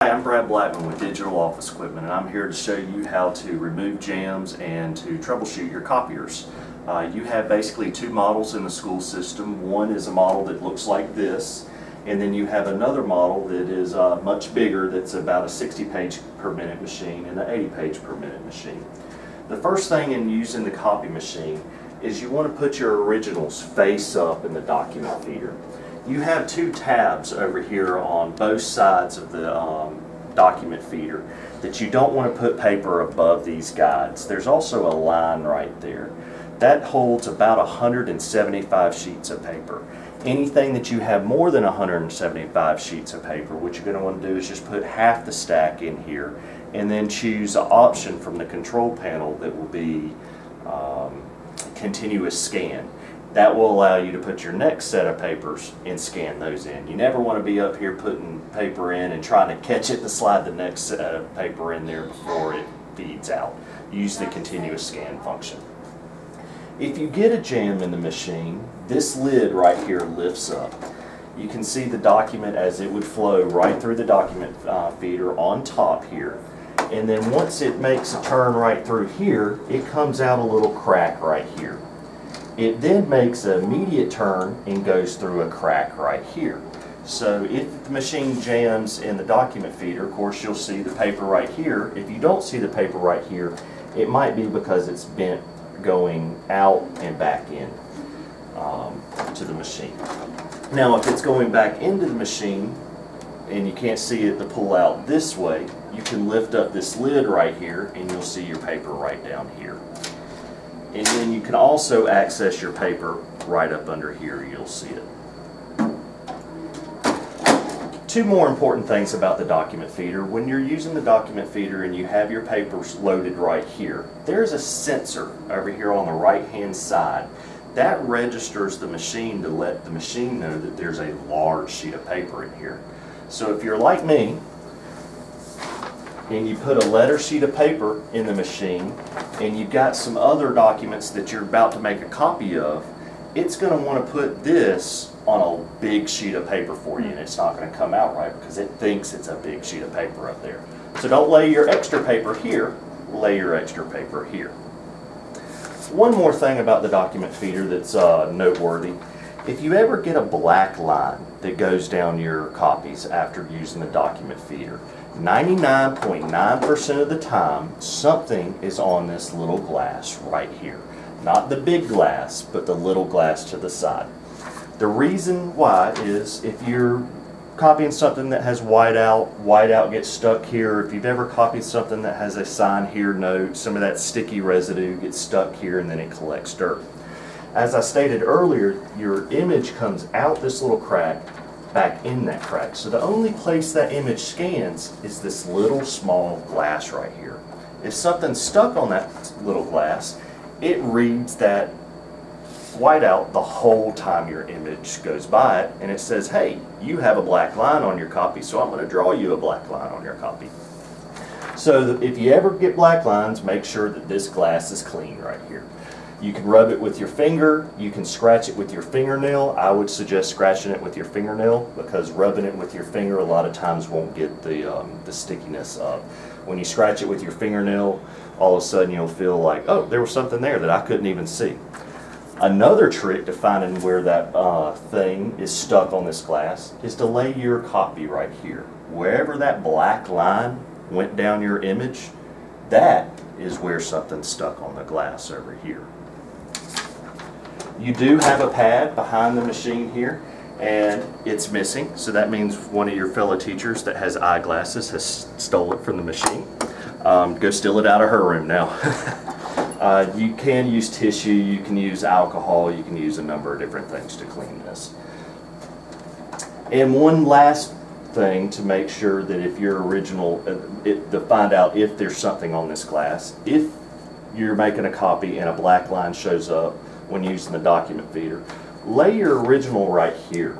Hi, I'm Brad Blackman with Digital Office Equipment and I'm here to show you how to remove jams and to troubleshoot your copiers. Uh, you have basically two models in the school system. One is a model that looks like this and then you have another model that is uh, much bigger that's about a 60 page per minute machine and an 80 page per minute machine. The first thing in using the copy machine is you want to put your originals face up in the document feeder. You have two tabs over here on both sides of the um, document feeder that you don't want to put paper above these guides. There's also a line right there. That holds about 175 sheets of paper. Anything that you have more than 175 sheets of paper, what you're going to want to do is just put half the stack in here and then choose an option from the control panel that will be um, continuous scan. That will allow you to put your next set of papers and scan those in. You never want to be up here putting paper in and trying to catch it to slide the next set of paper in there before it feeds out. Use the continuous scan function. If you get a jam in the machine, this lid right here lifts up. You can see the document as it would flow right through the document uh, feeder on top here. And then once it makes a turn right through here, it comes out a little crack right here. It then makes an immediate turn and goes through a crack right here. So if the machine jams in the document feeder, of course you'll see the paper right here. If you don't see the paper right here, it might be because it's bent going out and back in um, to the machine. Now if it's going back into the machine and you can't see it to pull out this way, you can lift up this lid right here and you'll see your paper right down here. And then you can also access your paper right up under here, you'll see it. Two more important things about the document feeder. When you're using the document feeder and you have your papers loaded right here, there's a sensor over here on the right hand side. That registers the machine to let the machine know that there's a large sheet of paper in here. So if you're like me, and you put a letter sheet of paper in the machine and you've got some other documents that you're about to make a copy of, it's going to want to put this on a big sheet of paper for you and it's not going to come out right because it thinks it's a big sheet of paper up there. So don't lay your extra paper here, lay your extra paper here. One more thing about the document feeder that's uh, noteworthy. If you ever get a black line that goes down your copies after using the document feeder, 99.9% of the time, something is on this little glass right here. Not the big glass, but the little glass to the side. The reason why is if you're copying something that has whiteout, whiteout gets stuck here. If you've ever copied something that has a sign here note, some of that sticky residue gets stuck here and then it collects dirt. As I stated earlier, your image comes out this little crack back in that crack. So the only place that image scans is this little small glass right here. If something's stuck on that little glass, it reads that whiteout the whole time your image goes by it and it says, hey, you have a black line on your copy, so I'm going to draw you a black line on your copy. So if you ever get black lines, make sure that this glass is clean right here. You can rub it with your finger, you can scratch it with your fingernail. I would suggest scratching it with your fingernail because rubbing it with your finger a lot of times won't get the, um, the stickiness up. When you scratch it with your fingernail, all of a sudden you'll feel like, oh, there was something there that I couldn't even see. Another trick to finding where that uh, thing is stuck on this glass is to lay your copy right here. Wherever that black line went down your image, that is where something's stuck on the glass over here. You do have a pad behind the machine here and it's missing so that means one of your fellow teachers that has eyeglasses has stole it from the machine. Um, go steal it out of her room now. uh, you can use tissue, you can use alcohol, you can use a number of different things to clean this. And one last thing to make sure that if your original, uh, it, to find out if there's something on this glass, if you're making a copy and a black line shows up, when using the document feeder. Lay your original right here.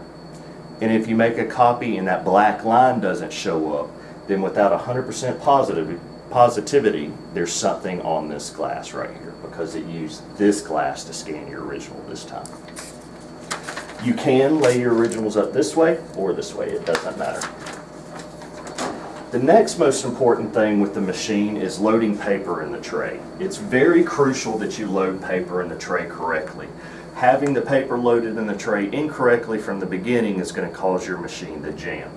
And if you make a copy and that black line doesn't show up, then without 100% positive, positivity, there's something on this glass right here because it used this glass to scan your original this time. You can lay your originals up this way or this way, it doesn't matter. The next most important thing with the machine is loading paper in the tray. It's very crucial that you load paper in the tray correctly. Having the paper loaded in the tray incorrectly from the beginning is going to cause your machine to jam.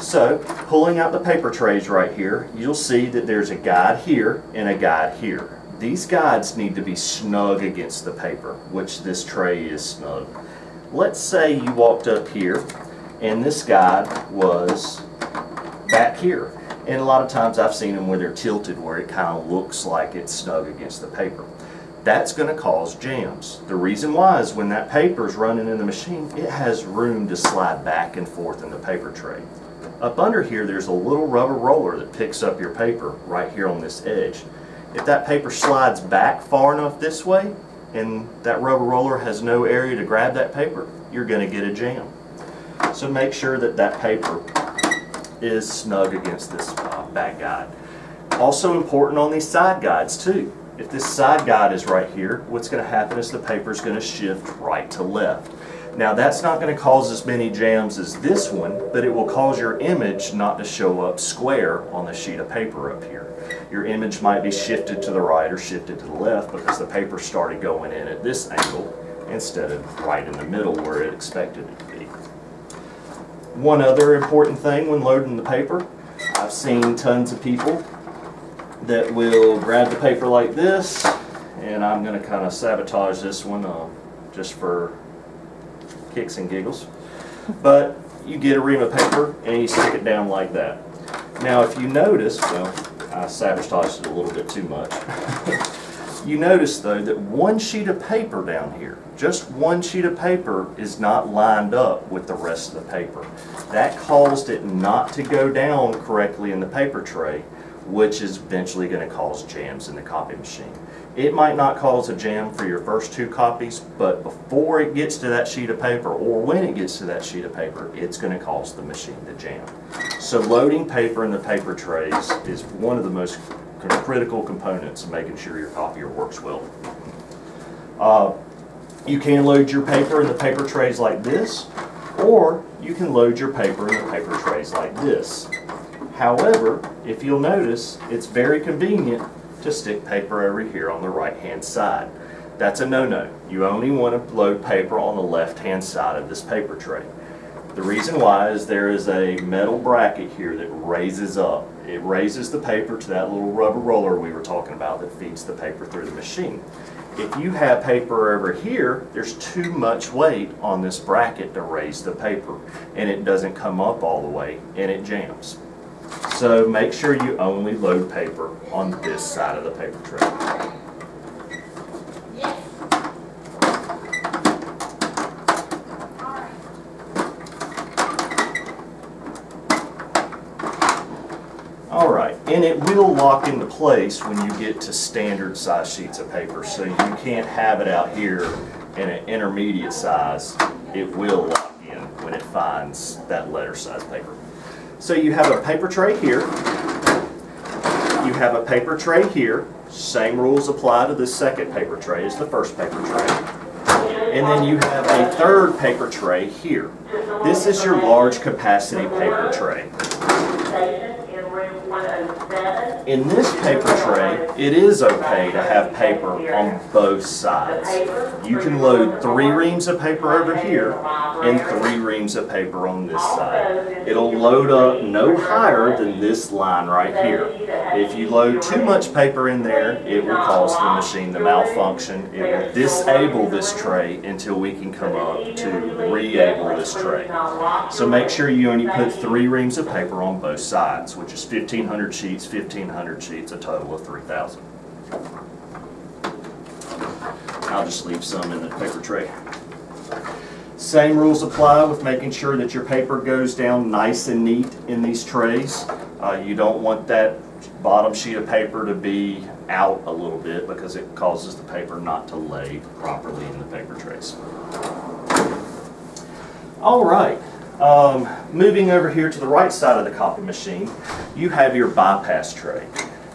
So, pulling out the paper trays right here, you'll see that there's a guide here and a guide here. These guides need to be snug against the paper, which this tray is snug. Let's say you walked up here and this guide was back here. And a lot of times I've seen them where they're tilted where it kind of looks like it's snug against the paper. That's going to cause jams. The reason why is when that paper is running in the machine, it has room to slide back and forth in the paper tray. Up under here, there's a little rubber roller that picks up your paper right here on this edge. If that paper slides back far enough this way, and that rubber roller has no area to grab that paper, you're going to get a jam. So make sure that that paper is snug against this uh, back guide. Also important on these side guides too. If this side guide is right here, what's going to happen is the paper is going to shift right to left. Now that's not going to cause as many jams as this one, but it will cause your image not to show up square on the sheet of paper up here. Your image might be shifted to the right or shifted to the left because the paper started going in at this angle instead of right in the middle where it expected it. One other important thing when loading the paper, I've seen tons of people that will grab the paper like this, and I'm going to kind of sabotage this one uh, just for kicks and giggles. But you get a ream of paper and you stick it down like that. Now if you notice, well, I sabotaged it a little bit too much. you notice though that one sheet of paper down here, just one sheet of paper is not lined up with the rest of the paper. That caused it not to go down correctly in the paper tray, which is eventually going to cause jams in the copy machine. It might not cause a jam for your first two copies, but before it gets to that sheet of paper, or when it gets to that sheet of paper, it's going to cause the machine to jam. So loading paper in the paper trays is one of the most critical components of making sure your copier works well. Uh, you can load your paper in the paper trays like this, or you can load your paper in the paper trays like this. However, if you'll notice, it's very convenient to stick paper over here on the right hand side. That's a no-no. You only want to load paper on the left hand side of this paper tray. The reason why is there is a metal bracket here that raises up. It raises the paper to that little rubber roller we were talking about that feeds the paper through the machine. If you have paper over here, there's too much weight on this bracket to raise the paper and it doesn't come up all the way and it jams. So make sure you only load paper on this side of the paper tray. And it will lock into place when you get to standard size sheets of paper, so you can't have it out here in an intermediate size. It will lock in when it finds that letter size paper. So you have a paper tray here. You have a paper tray here. Same rules apply to the second paper tray as the first paper tray. And then you have a third paper tray here. This is your large capacity paper tray. In this paper tray, it is okay to have paper on both sides. You can load three reams of paper over here and three reams of paper on this side. It'll load up no higher than this line right here. If you load too much paper in there, it will cause the machine to malfunction. It will disable this tray until we can come up to re-able this tray. So make sure you only put three reams of paper on both sides, which is 1,500 sheets, 1,500 sheets, a total of 3,000. I'll just leave some in the paper tray. Same rules apply with making sure that your paper goes down nice and neat in these trays. Uh, you don't want that bottom sheet of paper to be out a little bit because it causes the paper not to lay properly in the paper trays. All right, um, moving over here to the right side of the copy machine, you have your bypass tray.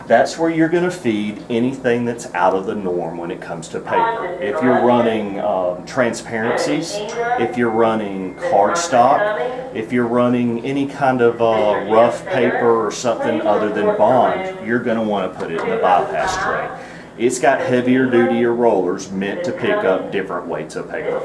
That's where you're going to feed anything that's out of the norm when it comes to paper. If you're running um, transparencies, if you're running cardstock, if you're running any kind of uh, rough paper or something other than bond, you're going to want to put it in the bypass tray. It's got heavier duty rollers meant to pick up different weights of paper.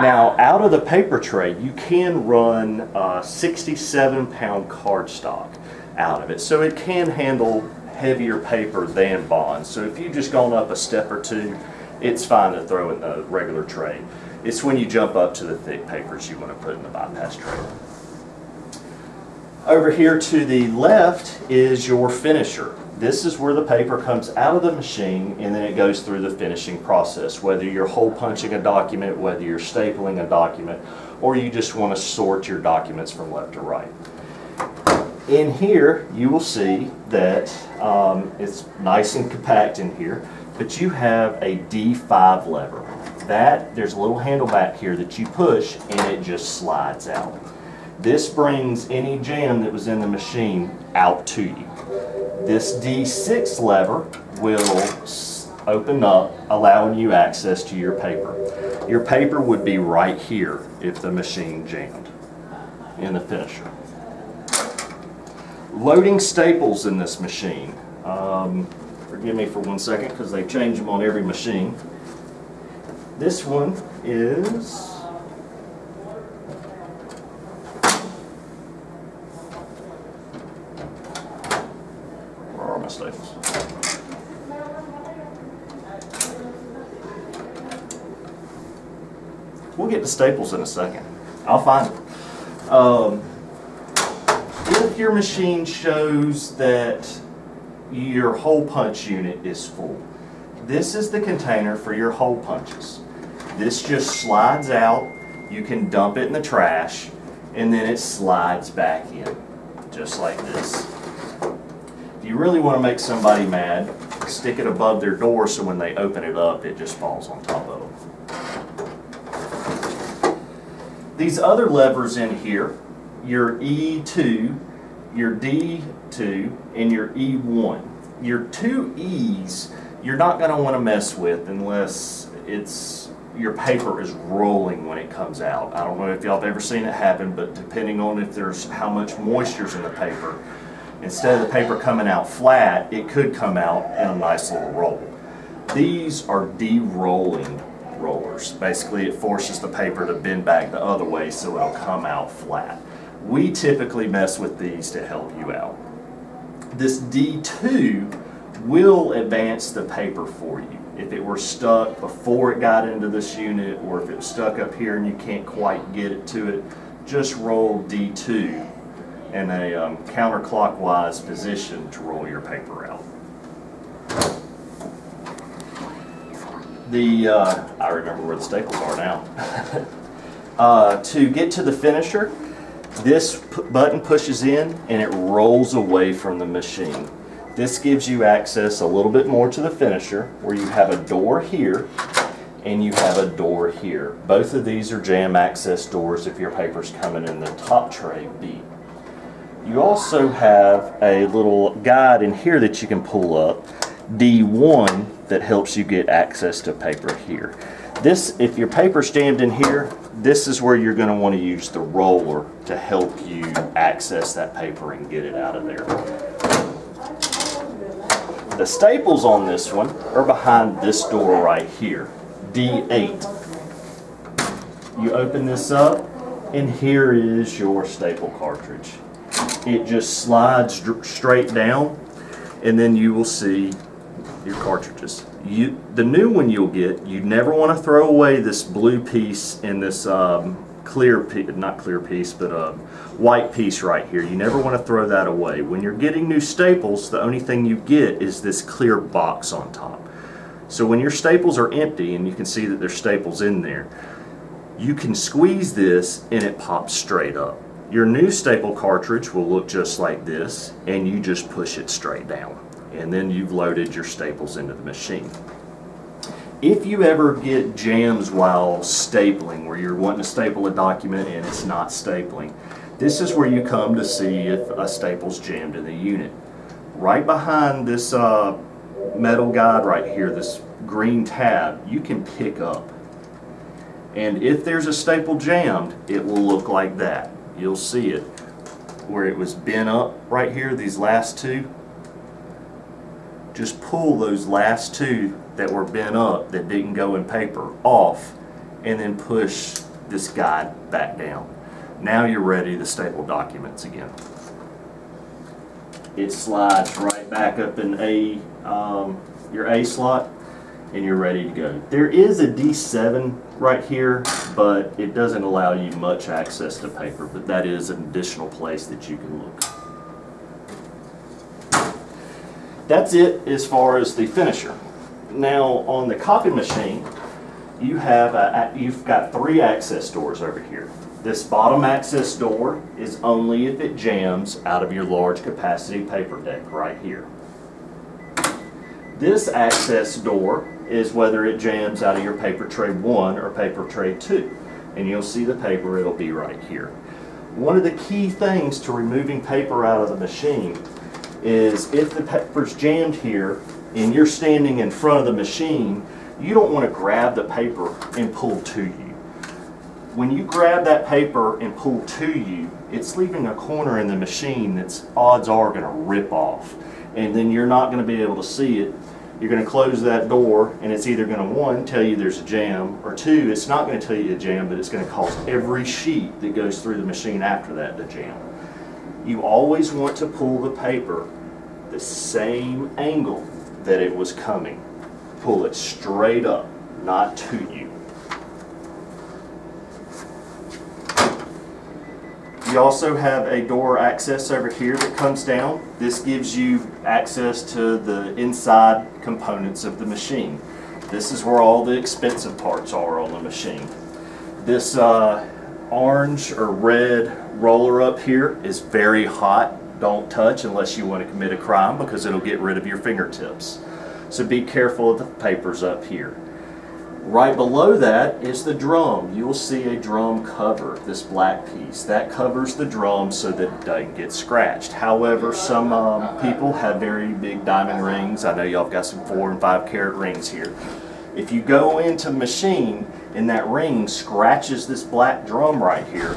Now, out of the paper tray, you can run a 67 pound cardstock out of it. So it can handle heavier paper than bonds. So if you've just gone up a step or two, it's fine to throw in the regular tray. It's when you jump up to the thick papers you want to put in the bypass tray. Over here to the left is your finisher. This is where the paper comes out of the machine and then it goes through the finishing process. Whether you're hole punching a document, whether you're stapling a document, or you just want to sort your documents from left to right. In here you will see that um, it's nice and compact in here but you have a D5 lever. That there's a little handle back here that you push and it just slides out. This brings any jam that was in the machine out to you this D6 lever will open up allowing you access to your paper your paper would be right here if the machine jammed in the finisher loading staples in this machine. Um, forgive me for one second because they change them on every machine. This one is where are my staples? We'll get to staples in a second. I'll find them. Um, if your machine shows that your hole punch unit is full, this is the container for your hole punches. This just slides out, you can dump it in the trash, and then it slides back in, just like this. If you really want to make somebody mad, stick it above their door so when they open it up, it just falls on top of them. These other levers in here, your E2 your D2, and your E1. Your two E's you're not going to want to mess with unless it's your paper is rolling when it comes out. I don't know if y'all have ever seen it happen, but depending on if there's how much moisture's in the paper, instead of the paper coming out flat, it could come out in a nice little roll. These are de-rolling rollers. Basically, it forces the paper to bend back the other way so it'll come out flat. We typically mess with these to help you out. This D2 will advance the paper for you. If it were stuck before it got into this unit or if it was stuck up here and you can't quite get it to it, just roll D2 in a um, counterclockwise position to roll your paper out. The, uh, I remember where the staples are now. uh, to get to the finisher, this button pushes in and it rolls away from the machine. This gives you access a little bit more to the finisher where you have a door here and you have a door here. Both of these are jam access doors if your paper's coming in the top tray B. You also have a little guide in here that you can pull up, D1, that helps you get access to paper here. This, if your paper's jammed in here, this is where you're going to want to use the roller to help you access that paper and get it out of there. The staples on this one are behind this door right here, D8. You open this up and here is your staple cartridge. It just slides straight down and then you will see your cartridges. You, the new one you'll get, you never want to throw away this blue piece and this um, clear piece, not clear piece, but a um, white piece right here. You never want to throw that away. When you're getting new staples, the only thing you get is this clear box on top. So when your staples are empty, and you can see that there's staples in there, you can squeeze this and it pops straight up. Your new staple cartridge will look just like this, and you just push it straight down and then you've loaded your staples into the machine. If you ever get jams while stapling, where you're wanting to staple a document and it's not stapling, this is where you come to see if a staple's jammed in the unit. right behind this uh, metal guide right here, this green tab, you can pick up. And if there's a staple jammed, it will look like that. You'll see it where it was bent up right here, these last two. Just pull those last two that were bent up that didn't go in paper off and then push this guide back down. Now you're ready to staple documents again. It slides right back up in A, um, your A slot and you're ready to go. There is a D7 right here, but it doesn't allow you much access to paper, but that is an additional place that you can look. That's it as far as the finisher. Now on the copy machine, you have a, you've got three access doors over here. This bottom access door is only if it jams out of your large capacity paper deck right here. This access door is whether it jams out of your paper tray 1 or paper tray 2. And you'll see the paper, it'll be right here. One of the key things to removing paper out of the machine is if the paper's jammed here and you're standing in front of the machine, you don't want to grab the paper and pull to you. When you grab that paper and pull to you, it's leaving a corner in the machine that's odds are going to rip off. And then you're not going to be able to see it you're going to close that door and it's either going to one tell you there's a jam or two it's not going to tell you a jam but it's going to cause every sheet that goes through the machine after that to jam you always want to pull the paper the same angle that it was coming pull it straight up not to you You also have a door access over here that comes down. This gives you access to the inside components of the machine. This is where all the expensive parts are on the machine. This uh, orange or red roller up here is very hot. Don't touch unless you want to commit a crime because it'll get rid of your fingertips. So be careful of the papers up here. Right below that is the drum. You will see a drum cover, this black piece. That covers the drum so that it doesn't get scratched. However, some um, people have very big diamond rings. I know y'all got some four and five carat rings here. If you go into the machine and that ring scratches this black drum right here,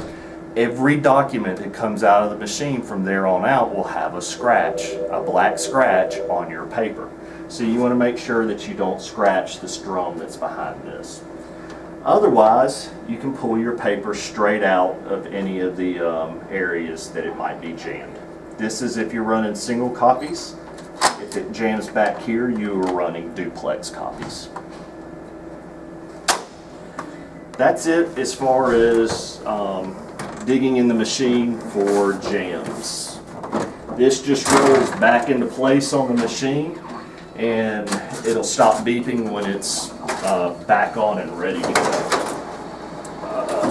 every document that comes out of the machine from there on out will have a scratch, a black scratch on your paper. So you want to make sure that you don't scratch the drum that's behind this. Otherwise, you can pull your paper straight out of any of the um, areas that it might be jammed. This is if you're running single copies. If it jams back here, you are running duplex copies. That's it as far as um, digging in the machine for jams. This just rolls back into place on the machine and it'll stop beeping when it's uh, back on and ready to go. Uh,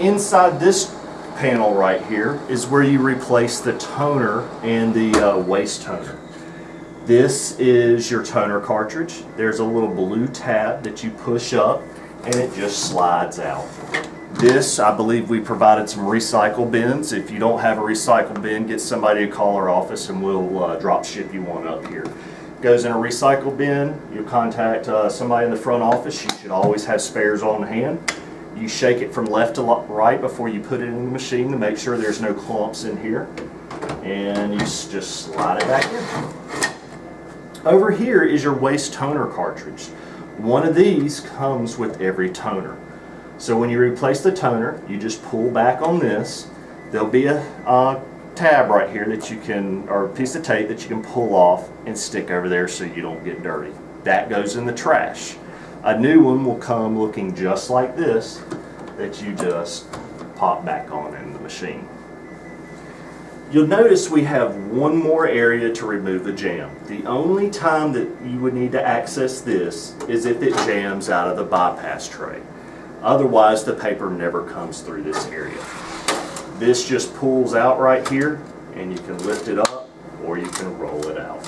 Inside this panel right here is where you replace the toner and the uh, waste toner. This is your toner cartridge. There's a little blue tab that you push up and it just slides out. This, I believe we provided some recycle bins. If you don't have a recycle bin, get somebody to call our office and we'll uh, drop ship you one up here. Goes in a recycle bin. You contact uh, somebody in the front office. You should always have spares on hand. You shake it from left to right before you put it in the machine to make sure there's no clumps in here. And you just slide it back in. Over here is your waste toner cartridge. One of these comes with every toner. So when you replace the toner, you just pull back on this. There'll be a, tab right here that you can, or a piece of tape that you can pull off and stick over there so you don't get dirty. That goes in the trash. A new one will come looking just like this that you just pop back on in the machine. You'll notice we have one more area to remove the jam. The only time that you would need to access this is if it jams out of the bypass tray. Otherwise, the paper never comes through this area. This just pulls out right here, and you can lift it up, or you can roll it out.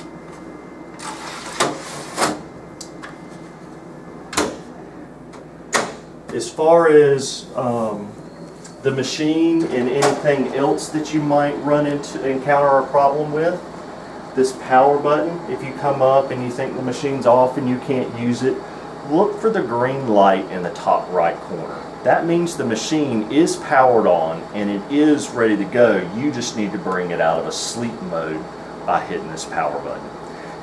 As far as um, the machine and anything else that you might run into, encounter a problem with, this power button, if you come up and you think the machine's off and you can't use it, look for the green light in the top right corner. That means the machine is powered on and it is ready to go. You just need to bring it out of a sleep mode by hitting this power button.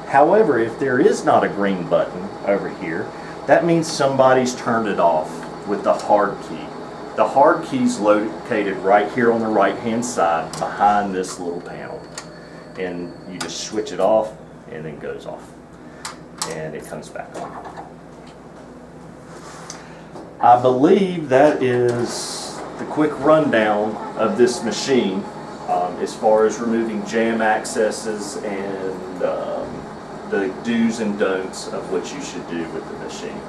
However, if there is not a green button over here, that means somebody's turned it off with the hard key. The hard key is located right here on the right hand side behind this little panel. And you just switch it off and then goes off. And it comes back on. I believe that is the quick rundown of this machine um, as far as removing jam accesses and um, the do's and don'ts of what you should do with the machine.